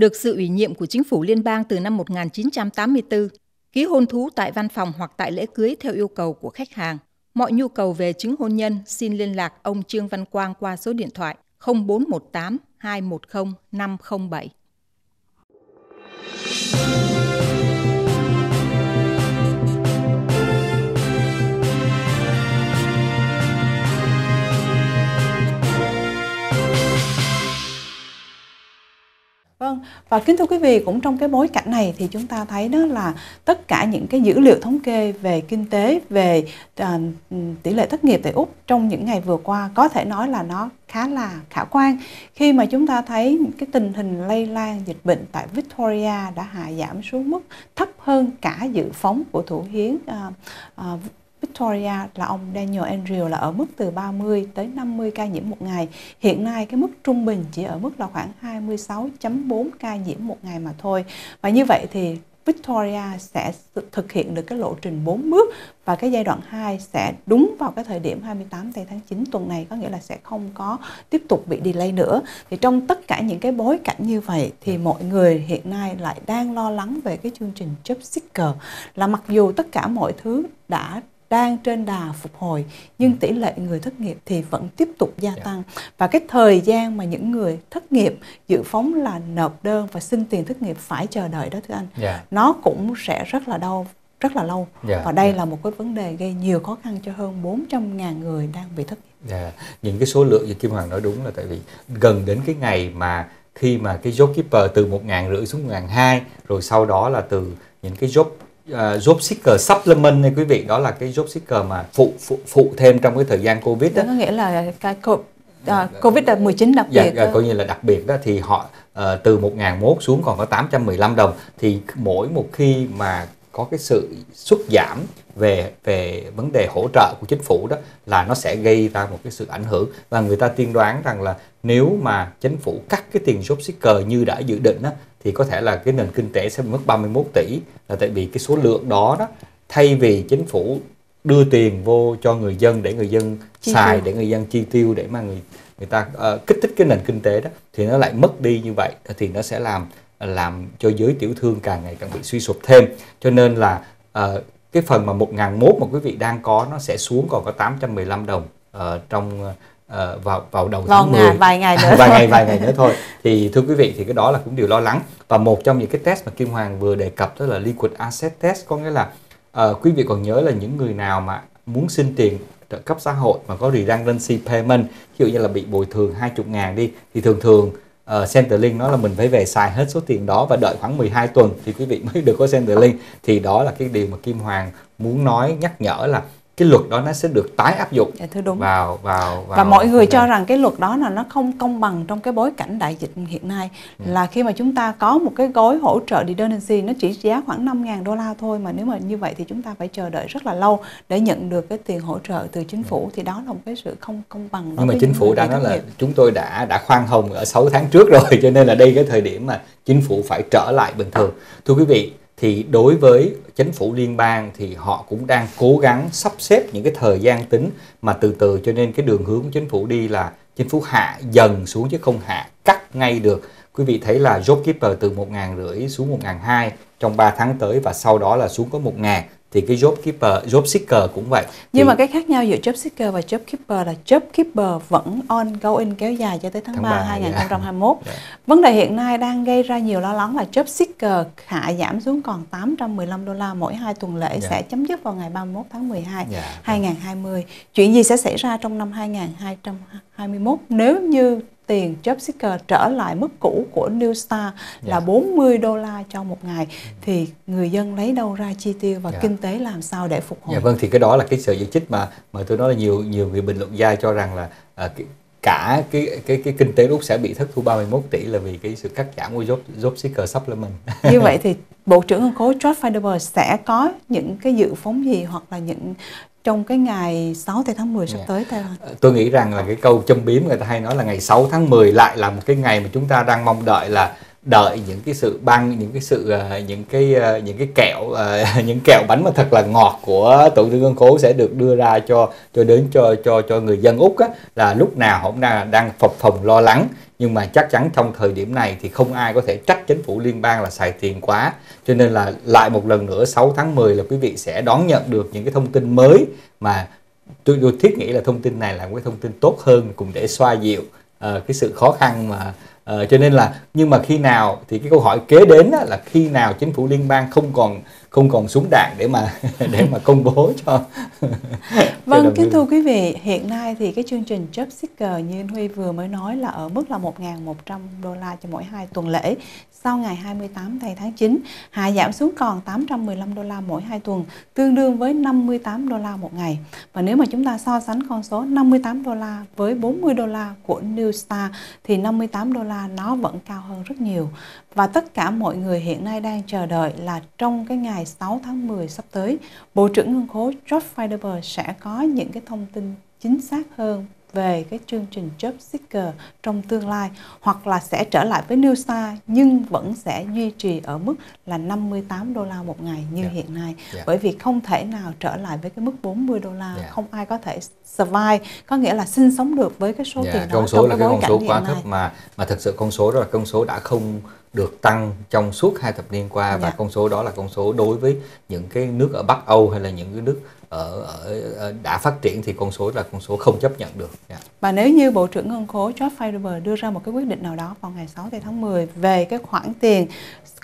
được sự ủy nhiệm của chính phủ liên bang từ năm 1984, ký hôn thú tại văn phòng hoặc tại lễ cưới theo yêu cầu của khách hàng. Mọi nhu cầu về chứng hôn nhân xin liên lạc ông Trương Văn Quang qua số điện thoại 0418 210 507. Vâng, và kính thưa quý vị, cũng trong cái bối cảnh này thì chúng ta thấy đó là tất cả những cái dữ liệu thống kê về kinh tế, về à, tỷ lệ thất nghiệp tại Úc trong những ngày vừa qua có thể nói là nó khá là khả quan. Khi mà chúng ta thấy cái tình hình lây lan dịch bệnh tại Victoria đã hạ giảm xuống mức thấp hơn cả dự phóng của thủ hiến à, à, Victoria là ông Daniel Andrew là ở mức từ 30 tới 50 ca nhiễm một ngày. Hiện nay cái mức trung bình chỉ ở mức là khoảng 26.4 ca nhiễm một ngày mà thôi. Và như vậy thì Victoria sẽ thực hiện được cái lộ trình 4 bước và cái giai đoạn 2 sẽ đúng vào cái thời điểm 28 tây tháng 9 tuần này, có nghĩa là sẽ không có tiếp tục bị delay nữa. Thì trong tất cả những cái bối cảnh như vậy thì mọi người hiện nay lại đang lo lắng về cái chương trình Job Seeker là mặc dù tất cả mọi thứ đã đang trên đà phục hồi nhưng tỷ lệ người thất nghiệp thì vẫn tiếp tục gia dạ. tăng và cái thời gian mà những người thất nghiệp dự phóng là nộp đơn và xin tiền thất nghiệp phải chờ đợi đó thưa anh yeah. Dạ. nó cũng sẽ rất là đau rất là lâu yeah, dạ, và đây yeah. là một cái vấn đề gây nhiều khó khăn cho hơn 400 ngàn người đang bị thất nghiệp. Yeah. Những cái số lượng như Kim Hoàng nói đúng là tại vì gần đến cái ngày mà khi mà cái job keeper từ một ngàn rưỡi xuống ngàn hai rồi sau đó là từ những cái job uh, job seeker supplement này quý vị. Đó là cái job seeker mà phụ phụ, phụ thêm trong cái thời gian covid đó. đó có nghĩa là cái À, Covid 19 đặc dạ, biệt dạ, coi như là đặc biệt đó. Thì họ uh, từ 1.001 xuống còn có 815 đồng. Thì mỗi một khi mà có cái sự xuất giảm về về vấn đề hỗ trợ của chính phủ đó là nó sẽ gây ra một cái sự ảnh hưởng và người ta tiên đoán rằng là nếu mà chính phủ cắt cái tiền job seeker như đã dự định đó, thì có thể là cái nền kinh tế sẽ mất 31 tỷ là tại vì cái số lượng đó đó thay vì chính phủ đưa tiền vô cho người dân để người dân chi xài tiêu. để người dân chi tiêu để mà người người ta uh, kích thích cái nền kinh tế đó thì nó lại mất đi như vậy thì nó sẽ làm làm cho giới tiểu thương càng ngày càng bị suy sụp thêm. Cho nên là uh, cái phần mà 1001 mà quý vị đang có nó sẽ xuống còn có 815 đồng uh, trong uh, vào vào đầu tháng Vòng 10 à, vài ngày nữa. Vài ngày vài ngày nữa thôi. Thì thưa quý vị thì cái đó là cũng điều lo lắng. Và một trong những cái test mà Kim Hoàng vừa đề cập đó là liquid asset test có nghĩa là uh, quý vị còn nhớ là những người nào mà muốn xin tiền trợ cấp xã hội mà có redundancy payment ví dụ như là bị bồi thường 20 ngàn đi thì thường thường Ờ, uh, Centerlink nó là mình phải về xài hết số tiền đó và đợi khoảng 12 tuần thì quý vị mới được có Centerlink thì đó là cái điều mà Kim Hoàng muốn nói nhắc nhở là cái luật đó nó sẽ được tái áp dụng dạ, thưa đúng. vào vào vào và mọi người cho rằng cái luật đó là nó không công bằng trong cái bối cảnh đại dịch hiện nay ừ. là khi mà chúng ta có một cái gói hỗ trợ redundancy nó chỉ giá khoảng 5.000 đô la thôi mà nếu mà như vậy thì chúng ta phải chờ đợi rất là lâu để nhận được cái tiền hỗ trợ từ chính phủ ừ. thì đó là một cái sự không công bằng nhưng mà chính phủ đã nói là chúng tôi đã đã khoan hồng ở 6 tháng trước rồi cho nên là đây cái thời điểm mà chính phủ phải trở lại bình thường thưa quý vị thì đối với chính phủ liên bang thì họ cũng đang cố gắng sắp xếp những cái thời gian tính mà từ từ cho nên cái đường hướng của chính phủ đi là chính phủ hạ dần xuống chứ không hạ cắt ngay được. Quý vị thấy là job keeper từ một ngàn rưỡi xuống một ngàn hai trong 3 tháng tới và sau đó là xuống có một ngàn thì cái job keeper, job seeker cũng vậy. Nhưng thì, mà cái khác nhau giữa job seeker và job keeper là job keeper vẫn ongoing kéo dài cho tới tháng, tháng 3, 3 2021. Yeah. Vấn đề hiện nay đang gây ra nhiều lo lắng là job seeker hạ giảm xuống còn 815 đô la mỗi hai tuần lễ yeah. sẽ chấm dứt vào ngày 31 tháng 12 yeah. 2020. Chuyện gì sẽ xảy ra trong năm 2021 nếu như tiền job seeker trở lại mức cũ của New Star yeah. là 40 dạ. đô la cho một ngày thì người dân lấy đâu ra chi tiêu và yeah. Dạ. kinh tế làm sao để phục hồi? Dạ vâng thì cái đó là cái sự giải thích mà mà tôi nói là nhiều nhiều người bình luận gia cho rằng là à, cái, cả cái cái cái kinh tế Úc sẽ bị thất thu 31 tỷ là vì cái sự cắt giảm của job job seeker supplement. Như vậy thì Bộ trưởng Ngân khối George Feidelberg sẽ có những cái dự phóng gì hoặc là những trong cái ngày 6 tháng 10 sắp yeah. Dạ. tới theo ờ, Tôi nghĩ rằng là cái câu châm biếm người ta hay nói là ngày 6 tháng 10 lại là một cái ngày mà chúng ta đang mong đợi là đợi những cái sự băng những cái sự ờ, những cái ờ, những cái kẹo ờ, những kẹo bánh mà thật là ngọt của tổ tư ngân khố sẽ được đưa ra cho cho đến cho cho cho người dân úc á, là lúc nào cũng nay đang phập phồng lo lắng. Nhưng mà chắc chắn trong thời điểm này thì không ai có thể trách chính phủ liên bang là xài tiền quá. Cho nên là lại một lần nữa 6 tháng 10 là quý vị sẽ đón nhận được những cái thông tin mới mà tôi, tôi thiết nghĩ là thông tin này là một cái thông tin tốt hơn cùng để xoa dịu uh, cái sự khó khăn mà uh, cho nên là nhưng mà khi nào thì cái câu hỏi kế đến là khi nào chính phủ liên bang không còn không còn súng đạn để mà để mà công bố cho Vâng, kính thưa quý vị, hiện nay thì cái chương trình Job Seeker như anh Huy vừa mới nói là ở mức là 1.100 đô la cho mỗi hai tuần lễ sau ngày 28 tháng 9, hạ giảm xuống còn 815 đô la mỗi hai tuần, tương đương với 58 đô la một ngày. Và nếu mà chúng ta so sánh con số 58 đô la với 40 đô la của New Star thì 58 đô la nó vẫn cao hơn rất nhiều. Và tất cả mọi người hiện nay đang chờ đợi là trong cái ngày 6 tháng 10 sắp tới, Bộ trưởng Ngân khố George Feiderberg sẽ có những cái thông tin chính xác hơn về cái chương trình Job Seeker trong tương lai hoặc là sẽ trở lại với New Star nhưng vẫn sẽ duy trì ở mức là 58 đô la một ngày như yeah. hiện nay yeah. bởi vì không thể nào trở lại với cái mức 40 đô la yeah. không ai có thể survive có nghĩa là sinh sống được với cái số yeah. tiền đó con số trong là cái, cái con số quá thấp mà mà thực sự con số đó là con số đã không được tăng trong suốt hai thập niên qua và con số đó là con số đối với những cái nước ở Bắc Âu hay là những cái nước ở, ở, đã phát triển thì con số là con số không chấp nhận được. Yeah. Và nếu như Bộ trưởng Ngân khố George Feidelberg đưa ra một cái quyết định nào đó vào ngày 6 tháng 10 về cái khoản tiền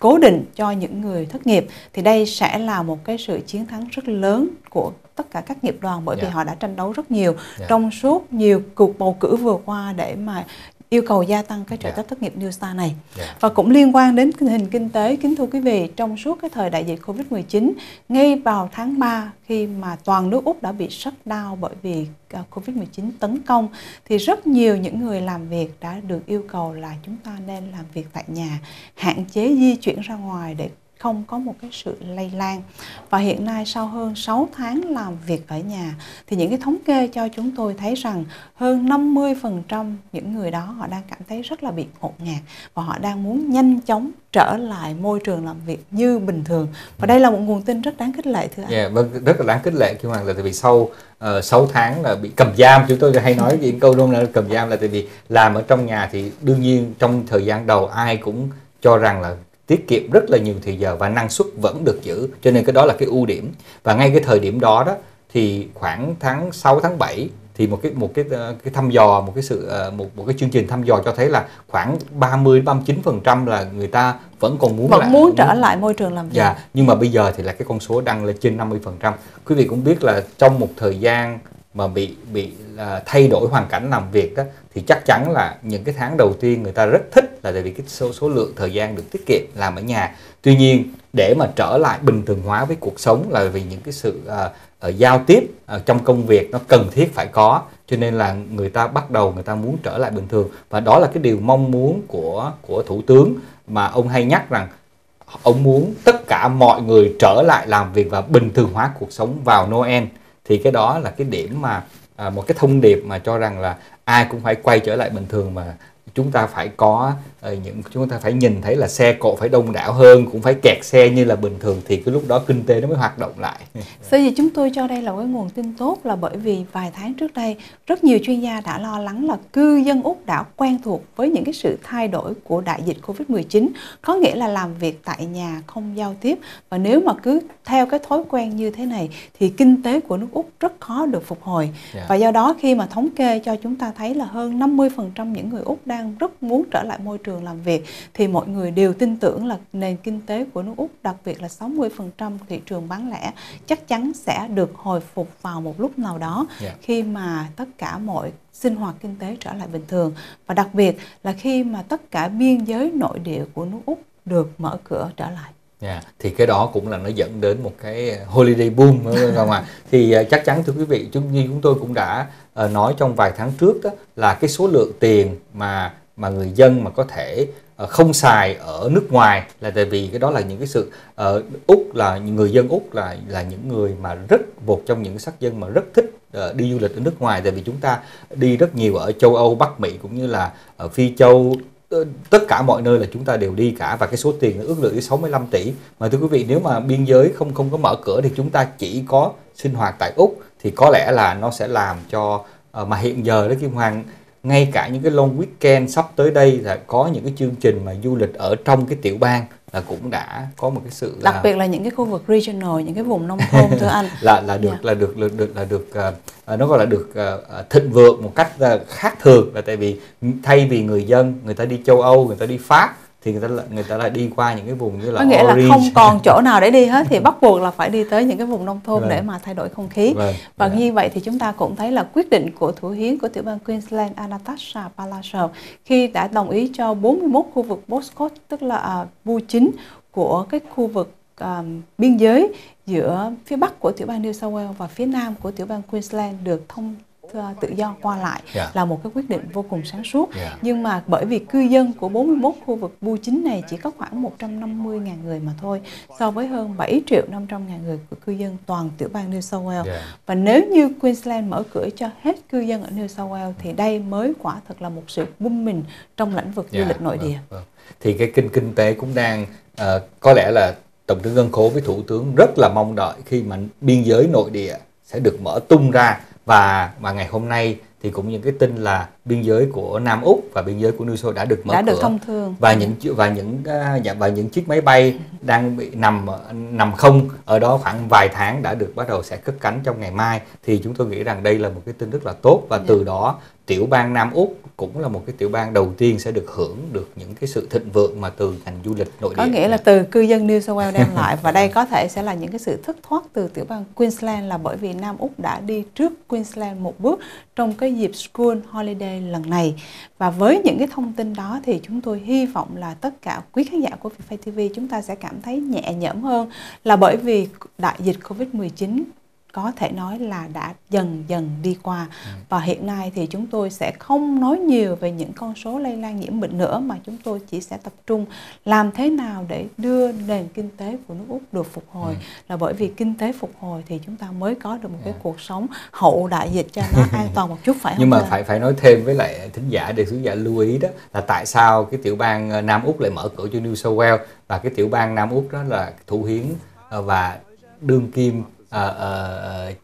cố định cho những người thất nghiệp thì đây sẽ là một cái sự chiến thắng rất lớn của tất cả các nghiệp đoàn bởi yeah. vì họ đã tranh đấu rất nhiều yeah. trong suốt nhiều cuộc bầu cử vừa qua để mà yêu cầu gia tăng cái trợ cấp yeah. thất nghiệp New Star này. Yeah. Và cũng liên quan đến tình hình kinh tế, kính thưa quý vị, trong suốt cái thời đại dịch Covid-19, ngay vào tháng 3 khi mà toàn nước Úc đã bị shut down bởi vì à, Covid-19 tấn công thì rất nhiều những người làm việc đã được yêu cầu là chúng ta nên làm việc tại nhà, hạn chế di chuyển ra ngoài để không có một cái sự lây lan. Và hiện nay sau hơn 6 tháng làm việc ở nhà thì những cái thống kê cho chúng tôi thấy rằng hơn 50% những người đó họ đang cảm thấy rất là bị ngột ngạt và họ đang muốn nhanh chóng trở lại môi trường làm việc như bình thường. Và đây là một nguồn tin rất đáng khích lệ thưa anh. Yeah, vâng, rất là đáng khích lệ Kim Hoàng là tại vì sau ờ, uh, 6 tháng là bị cầm giam chúng tôi hay nói những câu luôn là cầm giam là tại vì làm ở trong nhà thì đương nhiên trong thời gian đầu ai cũng cho rằng là tiết kiệm rất là nhiều thời giờ và năng suất vẫn được giữ cho nên cái đó là cái ưu điểm và ngay cái thời điểm đó đó thì khoảng tháng 6 tháng 7 thì một cái một cái ờ, cái thăm dò một cái sự ờ, một một cái chương trình thăm dò cho thấy là khoảng 30 39% là người ta vẫn còn muốn vẫn lại, muốn trở lại môi trường làm việc. Dạ, nhưng mà bây giờ thì là cái con số đang lên trên 50%. Quý vị cũng biết là trong một thời gian mà bị bị uh, thay đổi hoàn cảnh làm việc đó thì chắc chắn là những cái tháng đầu tiên người ta rất thích là tại vì cái số số lượng thời gian được tiết kiệm làm ở nhà. Tuy nhiên để mà trở lại bình thường hóa với cuộc sống là vì những cái sự uh, uh, giao tiếp uh, trong công việc nó cần thiết phải có cho nên là người ta bắt đầu người ta muốn trở lại bình thường. Và đó là cái điều mong muốn của của thủ tướng mà ông hay nhắc rằng ông muốn tất cả mọi người trở lại làm việc và bình thường hóa cuộc sống vào Noel thì cái đó là cái điểm mà à, một cái thông điệp mà cho rằng là ai cũng phải quay trở lại bình thường mà chúng ta phải có uh, những chúng ta phải nhìn thấy là xe cộ phải đông đảo hơn cũng phải kẹt xe như là bình thường thì cái lúc đó kinh tế nó mới hoạt động lại. Sở dĩ chúng tôi cho đây là cái nguồn tin tốt là bởi vì vài tháng trước đây rất nhiều chuyên gia đã lo lắng là cư dân Úc đã quen thuộc với những cái sự thay đổi của đại dịch Covid-19 có nghĩa là làm việc tại nhà không giao tiếp và nếu mà cứ theo cái thói quen như thế này thì kinh tế của nước Úc rất khó được phục hồi. Yeah. Dạ. Và do đó khi mà thống kê cho chúng ta thấy là hơn 50% những người Úc đang rất muốn trở lại môi trường làm việc thì mọi người đều tin tưởng là nền kinh tế của nước Úc đặc biệt là 60% thị trường bán lẻ chắc chắn sẽ được hồi phục vào một lúc nào đó yeah. Dạ. khi mà tất cả mọi sinh hoạt kinh tế trở lại bình thường và đặc biệt là khi mà tất cả biên giới nội địa của nước Úc được mở cửa trở lại. Yeah, dạ, thì cái đó cũng là nó dẫn đến một cái holiday boom không ạ? thì uh, chắc chắn thưa quý vị, chúng như chúng tôi cũng đã uh, nói trong vài tháng trước đó là cái số lượng tiền mà mà người dân mà có thể uh, không xài ở nước ngoài là tại vì cái đó là những cái sự uh, úc là người dân úc là là những người mà rất một trong những sắc dân mà rất thích uh, đi du lịch ở nước ngoài tại vì chúng ta đi rất nhiều ở châu âu bắc mỹ cũng như là ở phi châu Ờ, tất cả mọi nơi là chúng ta đều đi cả và cái số tiền ước lượng đến 65 tỷ. Mà thưa quý vị, nếu mà biên giới không không có mở cửa thì chúng ta chỉ có sinh hoạt tại úc thì có lẽ là nó sẽ làm cho ờ, mà hiện giờ đó, kim hoàng, ngay cả những cái long weekend sắp tới đây là có những cái chương trình mà du lịch ở trong cái tiểu bang là cũng đã có một cái sự đặc biệt là những cái khu vực regional những cái vùng nông thôn thưa anh là là được yeah. Dạ. là được là được là được uh, nó gọi là được uh, thịnh vượng một cách uh, khác thường là tại vì thay vì người dân người ta đi châu Âu người ta đi Pháp thì người ta lại người ta lại đi qua những cái vùng như là có nghĩa Orange. là không còn chỗ nào để đi hết thì bắt buộc là phải đi tới những cái vùng nông thôn vâng. để mà thay đổi không khí vâng. và vâng. như vậy thì chúng ta cũng thấy là quyết định của thủ hiến của tiểu bang Queensland Anastasia Palaszczuk khi đã đồng ý cho 41 khu vực postcode tức là uh, bưu chính của cái khu vực um, biên giới giữa phía bắc của tiểu bang New South Wales và phía nam của tiểu bang Queensland được thông Ờ, tự do qua lại yeah. Dạ. là một cái quyết định vô cùng sáng suốt. Yeah. Dạ. Nhưng mà bởi vì cư dân của 41 khu vực bưu chính này chỉ có khoảng 150 ngàn người mà thôi so với hơn 7 triệu 500 ngàn người của cư dân toàn tiểu bang New South Wales. Yeah. Và nếu như Queensland mở cửa cho hết cư dân ở New South Wales thì đây mới quả thật là một sự booming trong lĩnh vực yeah. du lịch nội vâng, địa. Vâng. Thì cái kinh kinh tế cũng đang uh, có lẽ là Tổng thống Ngân Khố với Thủ tướng rất là mong đợi khi mà biên giới nội địa sẽ được mở tung ra và mà ngày hôm nay thì cũng những cái tin là biên giới của Nam Úc và biên giới của New South đã được mở đã cửa. được thông thương. Và những và những à, dạ, và những chiếc máy bay đang bị nằm nằm không. Ở đó khoảng vài tháng đã được bắt đầu sẽ cất cánh trong ngày mai. Thì chúng tôi nghĩ rằng đây là một cái tin rất là tốt và từ dạ. đó tiểu bang Nam Úc cũng là một cái tiểu bang đầu tiên sẽ được hưởng được những cái sự thịnh vượng mà từ ngành du lịch nội địa. Có nghĩa là từ cư dân New South Wales đem lại. Và đây có thể sẽ là những cái sự thất thoát từ tiểu bang Queensland là bởi vì Nam Úc đã đi trước Queensland một bước trong cái dịp School Holiday lần này. Và với những cái thông tin đó thì chúng tôi hy vọng là tất cả quý khán giả của Vietfay TV chúng ta sẽ cảm thấy nhẹ nhõm hơn là bởi vì đại dịch Covid-19 có thể nói là đã dần dần đi qua ừ. và hiện nay thì chúng tôi sẽ không nói nhiều về những con số lây lan nhiễm bệnh nữa mà chúng tôi chỉ sẽ tập trung làm thế nào để đưa nền kinh tế của nước Úc được phục hồi ừ. là bởi vì kinh tế phục hồi thì chúng ta mới có được một cái dạ. cuộc sống hậu đại dịch cho nó an toàn một chút phải không? Nhưng mà phải phải nói thêm với lại thính giả để khán giả lưu ý đó là tại sao cái tiểu bang ờ, Nam Úc lại mở cửa cho New South Wales và cái tiểu bang Nam Úc đó là thủ hiến ờ, và đương kim à, à,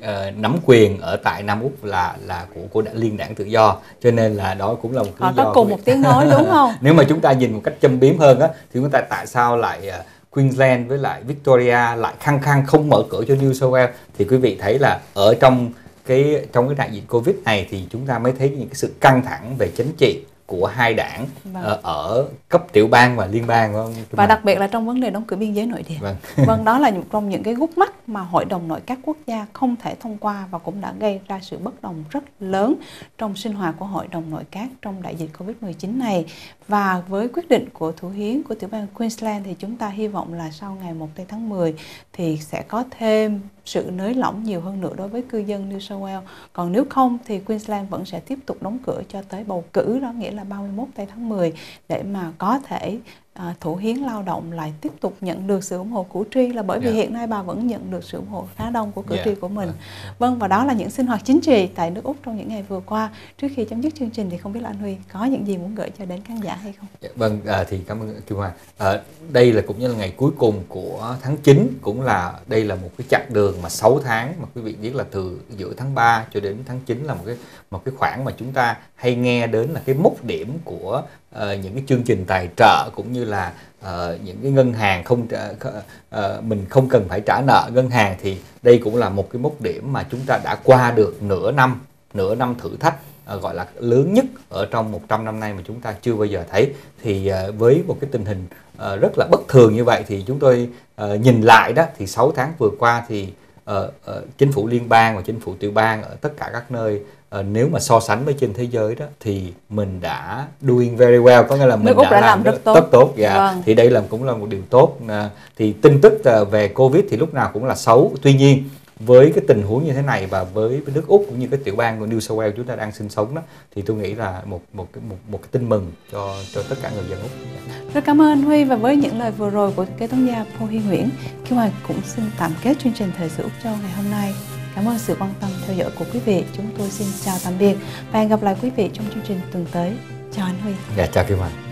à, nắm quyền ở tại Nam Úc là là của của liên đảng tự do. Cho nên là đó cũng là một lý do có cùng một tiếng nói đúng không? Nếu mà chúng ta nhìn một cách châm biếm hơn á thì chúng ta tại sao lại uh, Queensland với lại Victoria lại khăng khăng không mở cửa cho New South Wales? Thì quý vị thấy là ở trong cái trong cái đại dịch Covid này thì chúng ta mới thấy những cái sự căng thẳng về chính trị của hai đảng vâng. uh, ở cấp tiểu bang và liên bang không? Và đặc biệt là trong vấn đề đóng cửa biên giới nội địa. Vâng. vâng, đó là trong những cái gút mắt mà Hội đồng nội các quốc gia không thể thông qua và cũng đã gây ra sự bất đồng rất lớn trong sinh hoạt của Hội đồng nội các trong đại dịch Covid-19 này. Và với quyết định của thủ hiến của tiểu bang Queensland thì chúng ta hy vọng là sau ngày 1 tháng 10 thì sẽ có thêm sự nới lỏng nhiều hơn nữa đối với cư dân New South Wales. Còn nếu không thì Queensland vẫn sẽ tiếp tục đóng cửa cho tới bầu cử, đó nghĩa là 31 tháng 10 để mà có thể à, thủ hiến lao động lại tiếp tục nhận được sự ủng hộ cử tri là bởi vì yeah. Dạ. hiện nay bà vẫn nhận được sự ủng hộ khá đông của cử yeah. Dạ. tri của mình. Yeah. Dạ. Vâng và đó là những sinh hoạt chính trị tại nước Úc trong những ngày vừa qua. Trước khi chấm dứt chương trình thì không biết là anh Huy có những gì muốn gửi cho đến khán giả hay không? Yeah, vâng à, thì cảm ơn Kim Hoàng. À, đây là cũng như là ngày cuối cùng của tháng 9 cũng là đây là một cái chặng đường mà 6 tháng mà quý vị biết là từ giữa tháng 3 cho đến tháng 9 là một cái một cái khoảng mà chúng ta hay nghe đến là cái mốc điểm của uh, những cái chương trình tài trợ cũng như là uh, những cái ngân hàng không trả, uh, mình không cần phải trả nợ ngân hàng thì đây cũng là một cái mốc điểm mà chúng ta đã qua được nửa năm nửa năm thử thách uh, gọi là lớn nhất ở trong 100 năm nay mà chúng ta chưa bao giờ thấy. Thì uh, với một cái tình hình uh, rất là bất thường như vậy thì chúng tôi uh, nhìn lại đó thì 6 tháng vừa qua thì uh, uh, chính phủ liên bang và chính phủ tiểu bang ở tất cả các nơi uh, nếu mà so sánh với trên thế giới đó thì mình đã doing very well có nghĩa là mình đã, đã làm rất tốt rất tốt dạ vâng. thì đây là cũng là một điều tốt uh, thì tin tức uh, về covid thì lúc nào cũng là xấu tuy nhiên với cái tình huống như thế này và với nước Úc cũng như cái tiểu bang của New South Wales chúng ta đang sinh sống đó thì tôi nghĩ là một một cái một một cái tin mừng cho cho tất cả người dân Úc. Rất cảm ơn Huy và với những lời vừa rồi của kế toán gia Paul Huy Nguyễn, Kim Hoàng cũng xin tạm kết chương trình thời sự Úc Châu ngày hôm nay. Cảm ơn sự quan tâm theo dõi của quý vị. Chúng tôi xin chào tạm biệt và hẹn gặp lại quý vị trong chương trình tuần tới. Chào anh Huy. Dạ chào Kim anh